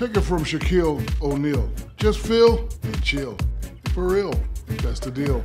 Take it from Shaquille O'Neal. Just feel and chill. For real, that's the deal.